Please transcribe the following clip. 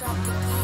drop the beat.